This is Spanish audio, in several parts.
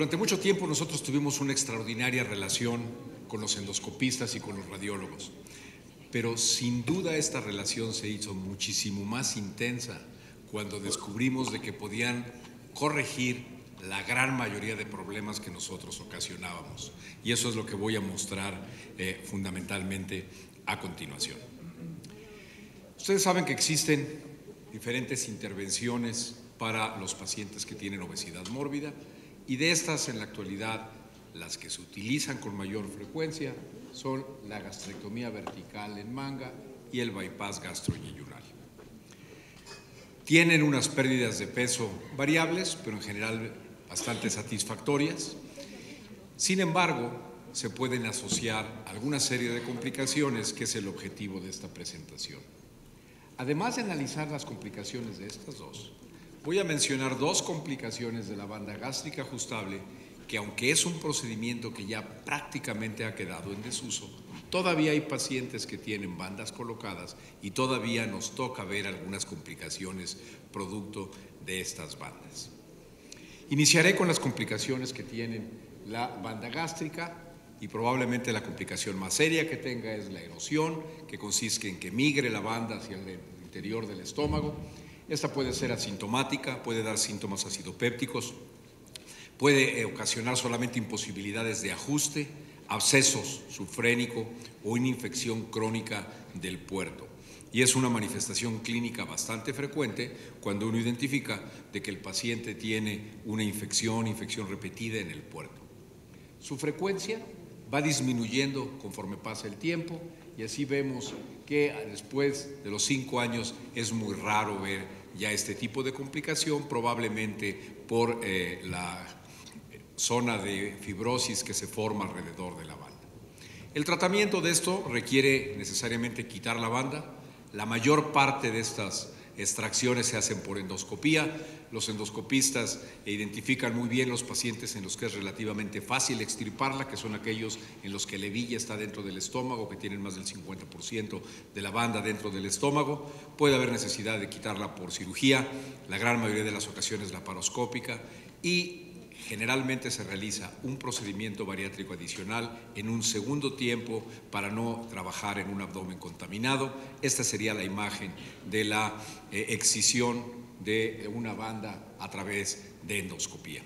Durante mucho tiempo nosotros tuvimos una extraordinaria relación con los endoscopistas y con los radiólogos, pero sin duda esta relación se hizo muchísimo más intensa cuando descubrimos de que podían corregir la gran mayoría de problemas que nosotros ocasionábamos. Y eso es lo que voy a mostrar eh, fundamentalmente a continuación. Ustedes saben que existen diferentes intervenciones para los pacientes que tienen obesidad mórbida y de estas en la actualidad las que se utilizan con mayor frecuencia son la gastrectomía vertical en manga y el bypass gastroyeyunal. Tienen unas pérdidas de peso variables, pero en general bastante satisfactorias. Sin embargo, se pueden asociar alguna serie de complicaciones, que es el objetivo de esta presentación. Además de analizar las complicaciones de estas dos, Voy a mencionar dos complicaciones de la banda gástrica ajustable que aunque es un procedimiento que ya prácticamente ha quedado en desuso, todavía hay pacientes que tienen bandas colocadas y todavía nos toca ver algunas complicaciones producto de estas bandas. Iniciaré con las complicaciones que tienen la banda gástrica y probablemente la complicación más seria que tenga es la erosión, que consiste en que migre la banda hacia el interior del estómago esta puede ser asintomática, puede dar síntomas acidopépticos, puede eh, ocasionar solamente imposibilidades de ajuste, abscesos sufrénico o una infección crónica del puerto. Y es una manifestación clínica bastante frecuente cuando uno identifica de que el paciente tiene una infección, infección repetida en el puerto. Su frecuencia va disminuyendo conforme pasa el tiempo y así vemos que después de los cinco años es muy raro ver ya este tipo de complicación, probablemente por eh, la zona de fibrosis que se forma alrededor de la banda. El tratamiento de esto requiere necesariamente quitar la banda. La mayor parte de estas extracciones se hacen por endoscopía. Los endoscopistas identifican muy bien los pacientes en los que es relativamente fácil extirparla, que son aquellos en los que la hebilla está dentro del estómago, que tienen más del 50% de la banda dentro del estómago. Puede haber necesidad de quitarla por cirugía, la gran mayoría de las ocasiones laparoscópica y generalmente se realiza un procedimiento bariátrico adicional en un segundo tiempo para no trabajar en un abdomen contaminado. Esta sería la imagen de la eh, excisión de una banda a través de endoscopía.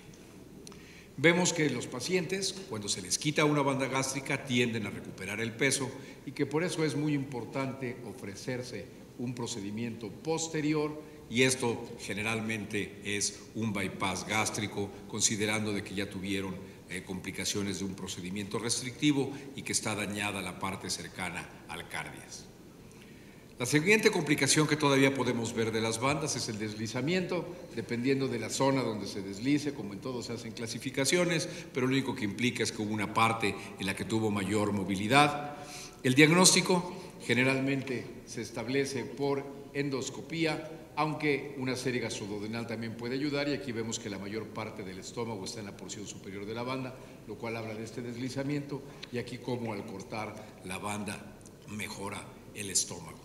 Vemos que los pacientes, cuando se les quita una banda gástrica, tienden a recuperar el peso y que por eso es muy importante ofrecerse un procedimiento posterior y esto generalmente es un bypass gástrico, considerando de que ya tuvieron eh, complicaciones de un procedimiento restrictivo y que está dañada la parte cercana al cardias. La siguiente complicación que todavía podemos ver de las bandas es el deslizamiento, dependiendo de la zona donde se deslice, como en todo se hacen clasificaciones, pero lo único que implica es que hubo una parte en la que tuvo mayor movilidad. El diagnóstico generalmente se establece por endoscopía, aunque una serie gastroduodenal también puede ayudar y aquí vemos que la mayor parte del estómago está en la porción superior de la banda, lo cual habla de este deslizamiento y aquí como al cortar la banda mejora el estómago.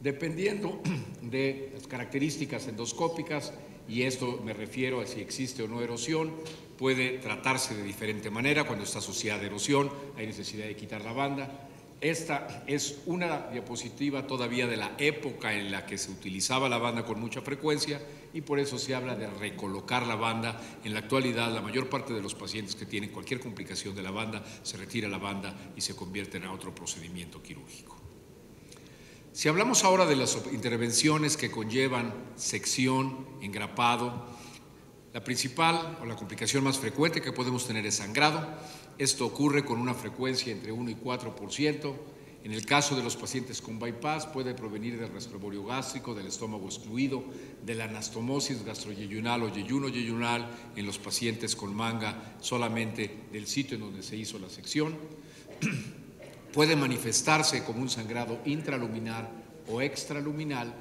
Dependiendo de las características endoscópicas, y esto me refiero a si existe o no erosión, puede tratarse de diferente manera. Cuando está asociada a erosión, hay necesidad de quitar la banda. Esta es una diapositiva todavía de la época en la que se utilizaba la banda con mucha frecuencia y por eso se habla de recolocar la banda. En la actualidad, la mayor parte de los pacientes que tienen cualquier complicación de la banda se retira la banda y se convierten a otro procedimiento quirúrgico. Si hablamos ahora de las intervenciones que conllevan sección, engrapado, la principal o la complicación más frecuente que podemos tener es sangrado. Esto ocurre con una frecuencia entre 1 y 4%. En el caso de los pacientes con bypass puede provenir del reservorio gástrico, del estómago excluido, de la anastomosis gastroyeyunal o yeyuno yeyunal en los pacientes con manga solamente del sitio en donde se hizo la sección. puede manifestarse como un sangrado intraluminar o extraluminal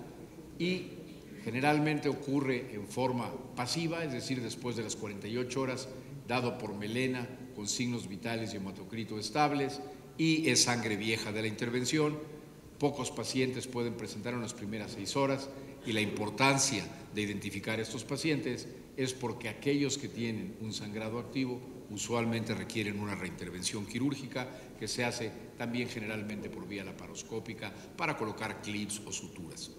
y Generalmente ocurre en forma pasiva, es decir, después de las 48 horas, dado por melena con signos vitales y hematocrito estables y es sangre vieja de la intervención. Pocos pacientes pueden presentar en las primeras seis horas y la importancia de identificar estos pacientes es porque aquellos que tienen un sangrado activo usualmente requieren una reintervención quirúrgica que se hace también generalmente por vía laparoscópica para colocar clips o suturas.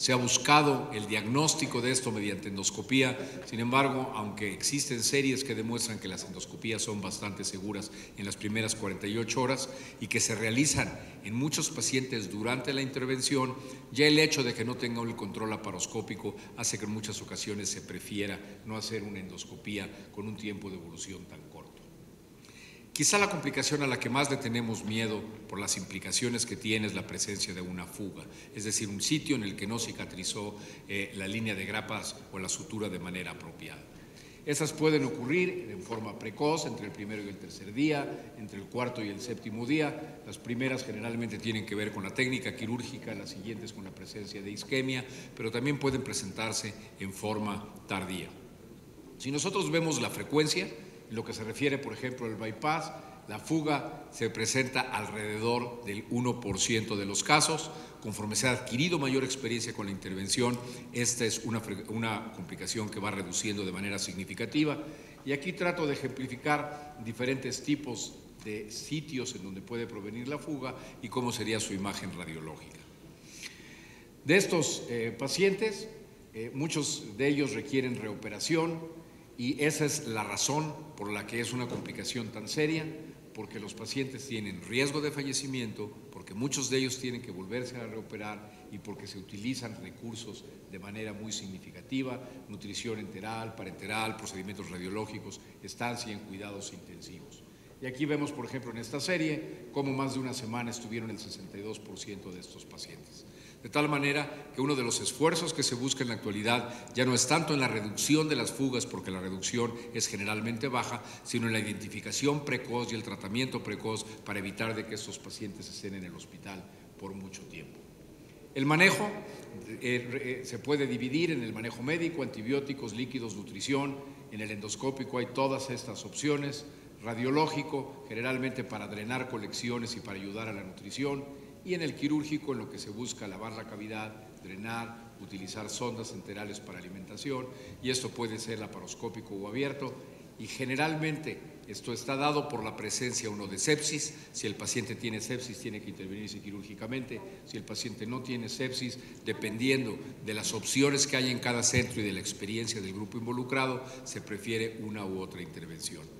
Se ha buscado el diagnóstico de esto mediante endoscopía, sin embargo, aunque existen series que demuestran que las endoscopías son bastante seguras en las primeras 48 horas y que se realizan en muchos pacientes durante la intervención, ya el hecho de que no tenga el control laparoscópico hace que en muchas ocasiones se prefiera no hacer una endoscopía con un tiempo de evolución tan corto. Quizá la complicación a la que más le tenemos miedo por las implicaciones que tiene es la presencia de una fuga, es decir, un sitio en el que no cicatrizó eh, la línea de grapas o la sutura de manera apropiada. Esas pueden ocurrir en forma precoz, entre el primero y el tercer día, entre el cuarto y el séptimo día. Las primeras generalmente tienen que ver con la técnica quirúrgica, las siguientes con la presencia de isquemia, pero también pueden presentarse en forma tardía. Si nosotros vemos la frecuencia, en lo que se refiere, por ejemplo, al bypass, la fuga se presenta alrededor del 1% de los casos. Conforme se ha adquirido mayor experiencia con la intervención, esta es una, una, complicación que va reduciendo de manera significativa. Y aquí trato de ejemplificar diferentes tipos de sitios en donde puede provenir la fuga y cómo sería su imagen radiológica. De estos eh, pacientes, eh, muchos de ellos requieren reoperación, y esa es la razón por la que es una complicación tan seria, porque los pacientes tienen riesgo de fallecimiento, porque muchos de ellos tienen que volverse a reoperar y porque se utilizan recursos de manera muy significativa, nutrición enteral, parenteral, procedimientos radiológicos, estancia en cuidados intensivos. Y aquí vemos, por ejemplo, en esta serie, cómo más de una semana estuvieron el 62% de estos pacientes. De tal manera que uno de los esfuerzos que se busca en la actualidad ya no es tanto en la reducción de las fugas, porque la reducción es generalmente baja, sino en la identificación precoz y el tratamiento precoz para evitar de que estos pacientes estén en el hospital por mucho tiempo. El manejo eh, eh, se puede dividir en el manejo médico, antibióticos, líquidos, nutrición. En el endoscópico hay todas estas opciones. Radiológico, generalmente para drenar colecciones y para ayudar a la nutrición y en el quirúrgico en lo que se busca lavar la cavidad, drenar, utilizar sondas enterales para alimentación y esto puede ser laparoscópico o abierto. Y generalmente esto está dado por la presencia uno de sepsis, si el paciente tiene sepsis tiene que intervenirse quirúrgicamente, si el paciente no tiene sepsis, dependiendo de las opciones que hay en cada centro y de la experiencia del grupo involucrado, se prefiere una u otra intervención.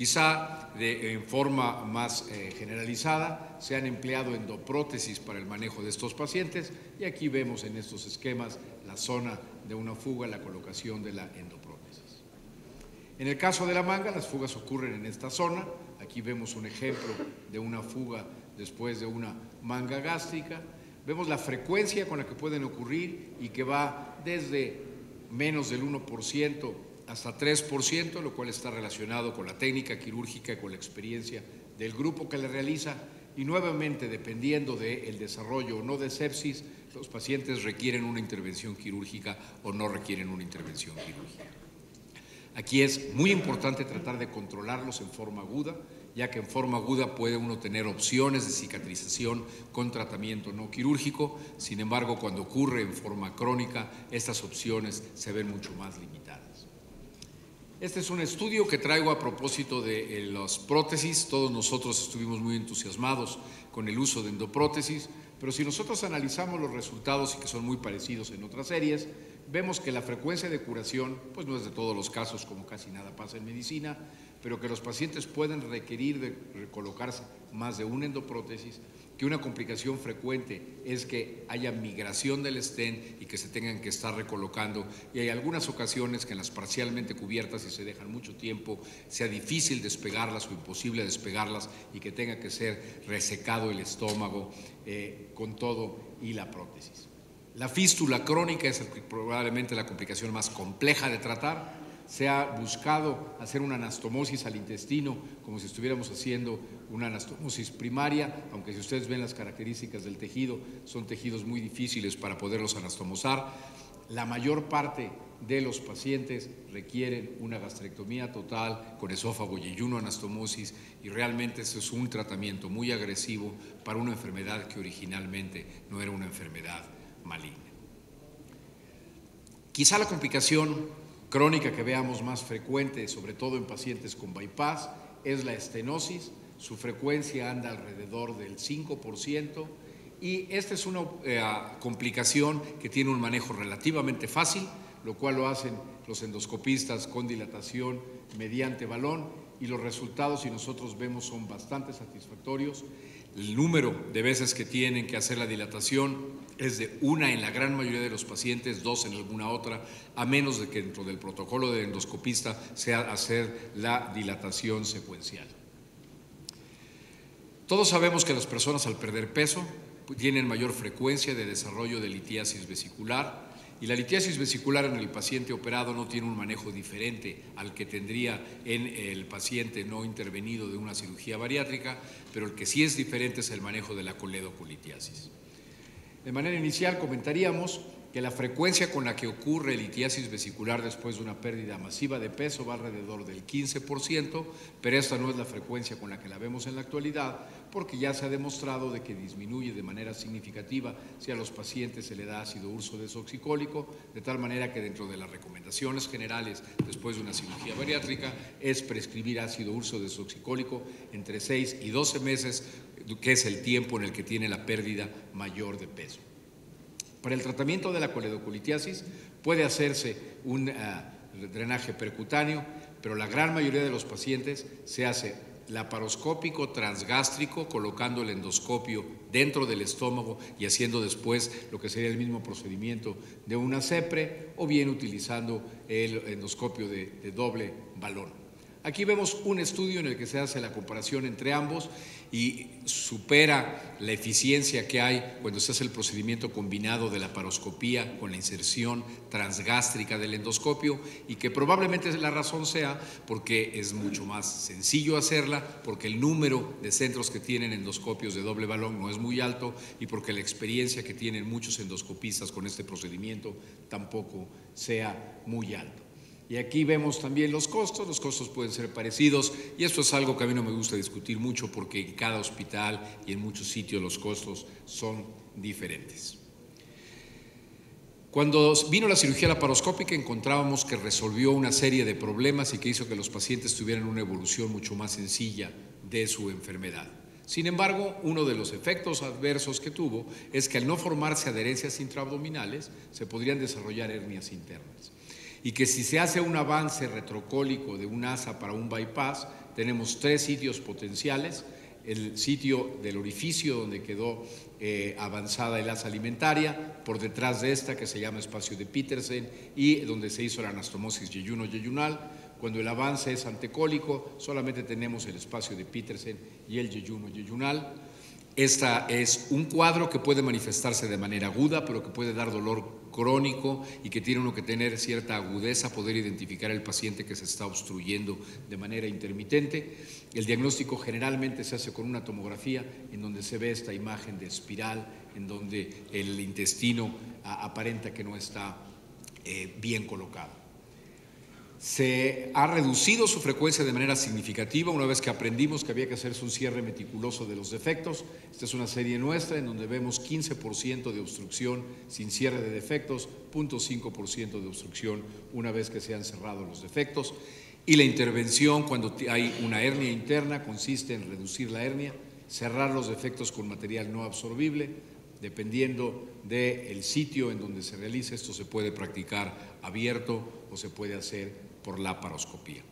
Quizá en forma más eh, generalizada se han empleado endoprótesis para el manejo de estos pacientes y aquí vemos en estos esquemas la zona de una fuga, la colocación de la endoprótesis. En el caso de la manga, las fugas ocurren en esta zona. Aquí vemos un ejemplo de una fuga después de una manga gástrica. Vemos la frecuencia con la que pueden ocurrir y que va desde menos del 1% hasta 3%, lo cual está relacionado con la técnica quirúrgica y con la experiencia del grupo que le realiza. Y nuevamente, dependiendo del desarrollo o no de sepsis, los pacientes requieren una intervención quirúrgica o no requieren una intervención quirúrgica. Aquí es muy importante tratar de controlarlos en forma aguda, ya que en forma aguda puede uno tener opciones de cicatrización con tratamiento no quirúrgico, sin embargo, cuando ocurre en forma crónica, estas opciones se ven mucho más limitadas. Este es un estudio que traigo a propósito de eh, las prótesis. Todos nosotros estuvimos muy entusiasmados con el uso de endoprótesis, pero si nosotros analizamos los resultados y que son muy parecidos en otras series, vemos que la frecuencia de curación, pues no es de todos los casos como casi nada pasa en medicina, pero que los pacientes pueden requerir de colocarse más de una endoprótesis que una complicación frecuente es que haya migración del estén y que se tengan que estar recolocando y hay algunas ocasiones que en las parcialmente cubiertas y se dejan mucho tiempo sea difícil despegarlas o imposible despegarlas y que tenga que ser resecado el estómago eh, con todo y la prótesis. La fístula crónica es probablemente la complicación más compleja de tratar se ha buscado hacer una anastomosis al intestino como si estuviéramos haciendo una anastomosis primaria, aunque si ustedes ven las características del tejido, son tejidos muy difíciles para poderlos anastomosar. La mayor parte de los pacientes requieren una gastrectomía total con esófago y ayuno anastomosis y realmente eso es un tratamiento muy agresivo para una enfermedad que originalmente no era una enfermedad maligna. Quizá la complicación crónica que veamos más frecuente, sobre todo en pacientes con bypass, es la estenosis. Su frecuencia anda alrededor del 5%. Y esta es una eh, complicación que tiene un manejo relativamente fácil, lo cual lo hacen los endoscopistas con dilatación mediante balón y los resultados, si nosotros vemos, son bastante satisfactorios. El número de veces que tienen que hacer la dilatación es de una en la gran mayoría de los pacientes, dos en alguna otra, a menos de que dentro del protocolo del endoscopista sea hacer la dilatación secuencial. Todos sabemos que las personas al perder peso tienen mayor frecuencia de desarrollo de litiasis vesicular, y la litiasis vesicular en el paciente operado no tiene un manejo diferente al que tendría en el paciente no intervenido de una cirugía bariátrica, pero el que sí es diferente es el manejo de la coledocolitiasis. De manera inicial comentaríamos que la frecuencia con la que ocurre litiasis vesicular después de una pérdida masiva de peso va alrededor del 15%, pero esta no es la frecuencia con la que la vemos en la actualidad, porque ya se ha demostrado de que disminuye de manera significativa si a los pacientes se le da ácido urso desoxicólico, de tal manera que dentro de las recomendaciones generales después de una cirugía bariátrica es prescribir ácido urso desoxicólico entre 6 y 12 meses, que es el tiempo en el que tiene la pérdida mayor de peso. Para el tratamiento de la coledocolitiasis puede hacerse un ah, drenaje percutáneo, pero la gran mayoría de los pacientes se hace laparoscópico transgástrico, colocando el endoscopio dentro del estómago y haciendo después lo que sería el mismo procedimiento de una CEPRE o bien utilizando el endoscopio de doble balón. Aquí vemos un estudio en el que se hace la comparación entre ambos y supera la eficiencia que hay cuando se hace el procedimiento combinado de la paroscopía con la inserción transgástrica del endoscopio y que probablemente la razón sea porque es mucho más sencillo hacerla, porque el número de centros que tienen endoscopios de doble balón no es muy alto y porque la experiencia que tienen muchos endoscopistas con este procedimiento tampoco sea muy alto. Y aquí vemos también los costos, los costos pueden ser parecidos y esto es algo que a mí no me gusta discutir mucho porque en cada hospital y en muchos sitios los costos son diferentes. Cuando vino la cirugía laparoscópica encontrábamos que resolvió una serie de problemas y que hizo que los pacientes tuvieran una evolución mucho más sencilla de su enfermedad. Sin embargo, uno de los efectos adversos que tuvo es que al no formarse adherencias intraabdominales se podrían desarrollar hernias internas y que si se hace un avance retrocólico de un asa para un bypass, tenemos tres sitios potenciales, el sitio del orificio donde quedó eh, avanzada el asa alimentaria, por detrás de esta que se llama espacio de Petersen y donde se hizo la anastomosis yeyuno-yeyunal. Cuando el avance es antecólico, solamente tenemos el espacio de Petersen y el yeyuno-yeyunal. Esta es un cuadro que puede manifestarse de manera aguda, pero que puede dar dolor crónico y que tiene uno que tener cierta agudeza, poder identificar el paciente que se está obstruyendo de manera intermitente. El diagnóstico generalmente se hace con una tomografía en donde se ve esta imagen de espiral, en donde el intestino aparenta que no está eh, bien colocado. Se ha reducido su frecuencia de manera significativa una vez que aprendimos que había que hacerse un cierre meticuloso de los defectos. Esta es una serie nuestra en donde vemos 15% de obstrucción sin cierre de defectos, 0.5% de obstrucción una vez que se han cerrado los defectos. Y la intervención cuando hay una hernia interna consiste en reducir la hernia, cerrar los defectos con material no absorbible, dependiendo del sitio en donde se realiza, esto se puede practicar abierto o se puede hacer por la paroscopía.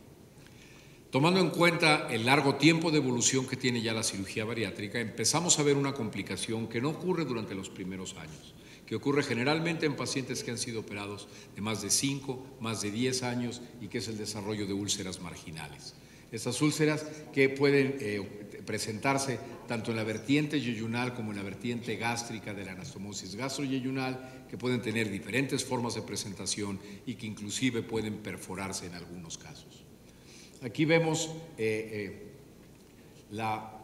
Tomando en cuenta el largo tiempo de evolución que tiene ya la cirugía bariátrica, empezamos a ver una complicación que no ocurre durante los primeros años, que ocurre generalmente en pacientes que han sido operados de más de 5, más de 10 años y que es el desarrollo de úlceras marginales. Estas úlceras que pueden eh, presentarse tanto en la vertiente yeyunal como en la vertiente gástrica de la anastomosis gastroyeyunal, que pueden tener diferentes formas de presentación y que inclusive pueden perforarse en algunos casos. Aquí vemos eh, eh, la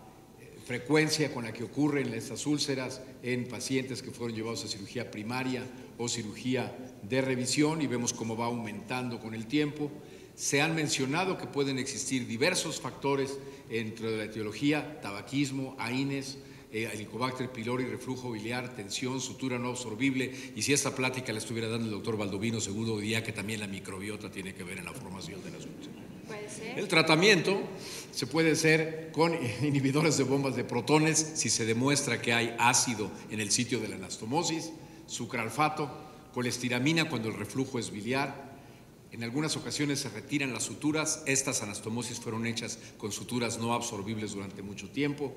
frecuencia con la que ocurren estas úlceras en pacientes que fueron llevados a cirugía primaria o cirugía de revisión y vemos cómo va aumentando con el tiempo. Se han mencionado que pueden existir diversos factores entre la etiología, tabaquismo, AINES, eh, Helicobacter pylori, reflujo biliar, tensión, sutura no absorbible. Y si esta plática la estuviera dando el doctor Baldovino, seguro diría que también la microbiota tiene que ver en la formación de las úlceras. El tratamiento se puede hacer con inhibidores de bombas de protones si se demuestra que hay ácido en el sitio de la anastomosis, sucralfato, colestiramina cuando el reflujo es biliar. En algunas ocasiones se retiran las suturas. Estas anastomosis fueron hechas con suturas no absorbibles durante mucho tiempo.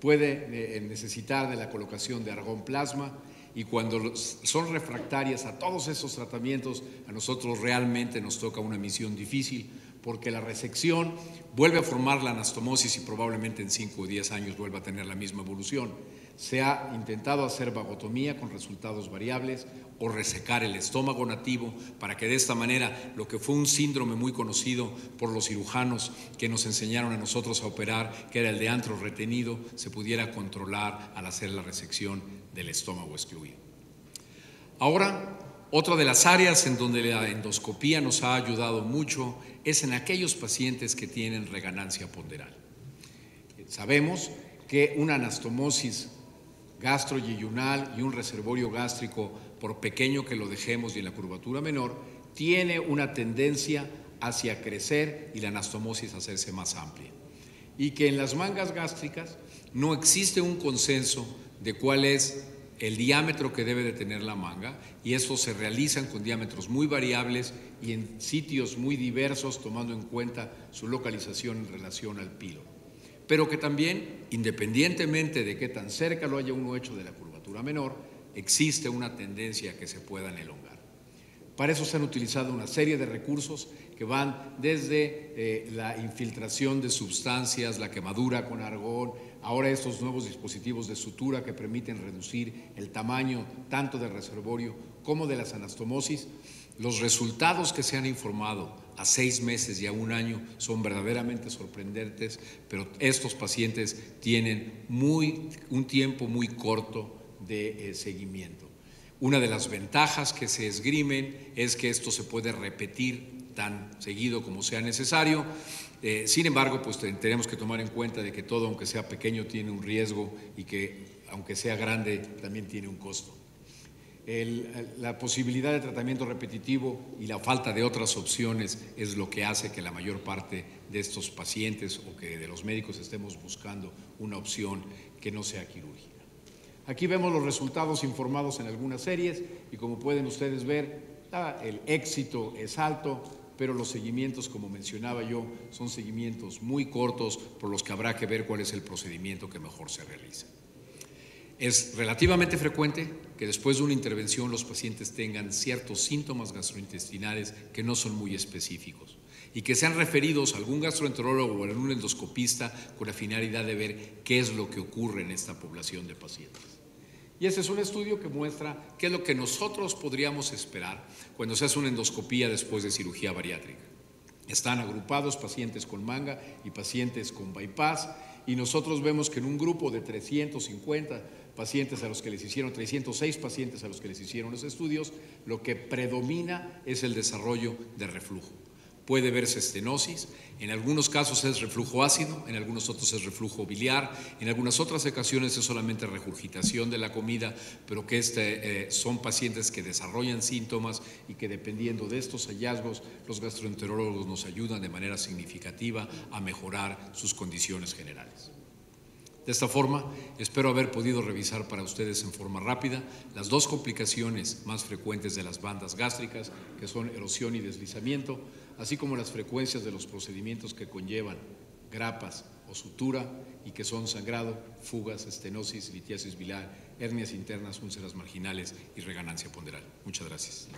Puede eh, necesitar de la colocación de argón plasma y cuando son refractarias a todos esos tratamientos, a nosotros realmente nos toca una misión difícil porque la resección vuelve a formar la anastomosis y probablemente en 5 o 10 años vuelva a tener la misma evolución. Se ha intentado hacer vagotomía con resultados variables o resecar el estómago nativo para que de esta manera lo que fue un síndrome muy conocido por los cirujanos que nos enseñaron a nosotros a operar, que era el de antro retenido, se pudiera controlar al hacer la resección del estómago excluido. Ahora, otra de las áreas en donde la endoscopía nos ha ayudado mucho es en aquellos pacientes que tienen reganancia ponderal. Sabemos que una anastomosis gastroyeyunal y un reservorio gástrico, por pequeño que lo dejemos y en la curvatura menor, tiene una tendencia hacia crecer y la anastomosis hacerse más amplia. Y que en las mangas gástricas no existe un consenso de cuál es el diámetro que debe de tener la manga y estos se realizan con diámetros muy variables y en sitios muy diversos tomando en cuenta su localización en relación al pilo. Pero que también, independientemente de qué tan cerca lo haya uno hecho de la curvatura menor, existe una tendencia a que se puedan elongar. Para eso se han utilizado una serie de recursos que van desde eh, la infiltración de sustancias, la quemadura con argón, ahora estos nuevos dispositivos de sutura que permiten reducir el tamaño tanto del reservorio como de las anastomosis. Los resultados que se han informado a seis meses y a un año son verdaderamente sorprendentes, pero estos pacientes tienen muy, un tiempo muy corto de eh, seguimiento. Una de las ventajas que se esgrimen es que esto se puede repetir tan seguido como sea necesario eh, sin embargo, pues tenemos que tomar en cuenta de que todo, aunque sea pequeño, tiene un riesgo y que, aunque sea grande, también tiene un costo. la posibilidad de tratamiento repetitivo y la falta de otras opciones es lo que hace que la mayor parte de estos pacientes o que de los médicos estemos buscando una opción que no sea quirúrgica. Aquí vemos los resultados informados en algunas series y como pueden ustedes ver, el éxito es alto, pero los seguimientos, como mencionaba yo, son seguimientos muy cortos por los que habrá que ver cuál es el procedimiento que mejor se realiza. Es relativamente frecuente que después de una intervención los pacientes tengan ciertos síntomas gastrointestinales que no son muy específicos y que sean referidos a algún gastroenterólogo o a algún endoscopista con la finalidad de ver qué es lo que ocurre en esta población de pacientes. Y ese es un estudio que muestra qué es lo que nosotros podríamos esperar cuando se hace una endoscopía después de cirugía bariátrica. Están agrupados pacientes con manga y pacientes con bypass y nosotros vemos que en un grupo de 350 pacientes a los que les hicieron, 306 pacientes a los que les hicieron los estudios, lo que predomina es el desarrollo de reflujo puede verse estenosis, en algunos casos es reflujo ácido, en algunos otros es reflujo biliar, en algunas otras ocasiones es solamente regurgitación de la comida, pero que este, eh, son pacientes que desarrollan síntomas y que dependiendo de estos hallazgos, los gastroenterólogos nos ayudan de manera significativa a mejorar sus condiciones generales. De esta forma, espero haber podido revisar para ustedes en forma rápida las dos complicaciones más frecuentes de las bandas gástricas, que son erosión y deslizamiento, así como las frecuencias de los procedimientos que conllevan grapas o sutura y que son sangrado, fugas, estenosis, litiasis biliar, hernias internas, úlceras marginales y reganancia ponderal. Muchas gracias.